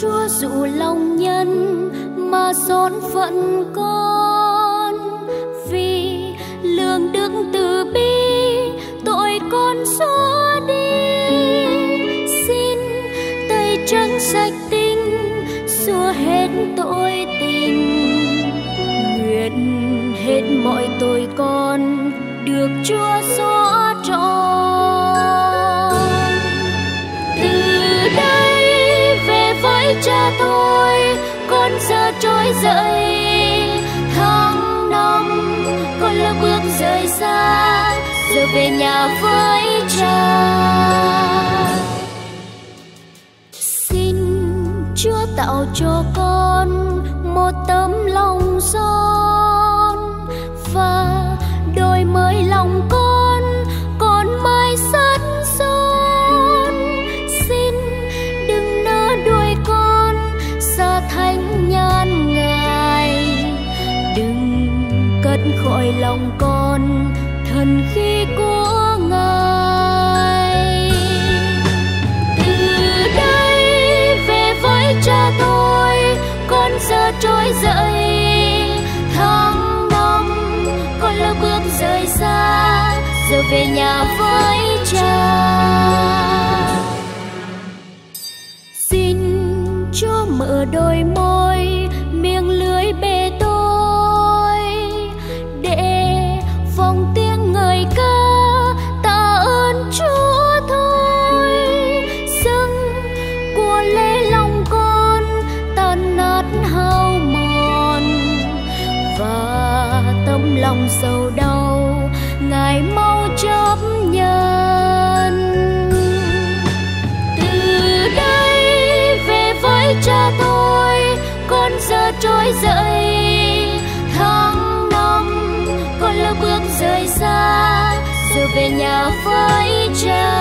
Chúa dụ lòng nhân mà son phận con. Vì lương đức từ bi, tội con xóa đi. Xin tay trắng sạch tinh xua hết tội tình. Nguyện hết mọi tội con được chúa xóa cha thôi con giờ trỗi dậy. Tháng năm, con lỡ bước rời xa, giờ về nhà với cha. Xin chúa tạo cho con một tấm lòng son. Khỏi lòng con thần khí của ngài. Từ đây về với cha tôi, con giờ trỗi dậy, tháng năm con lỡ bước rời xa, giờ về nhà với cha. Lòng sầu đau, ngài mau chấp nhận từ đây về với cha tôi, con giờ trôi dậy, tháng năm con lỡ bước rời xa giờ về nhà với cha.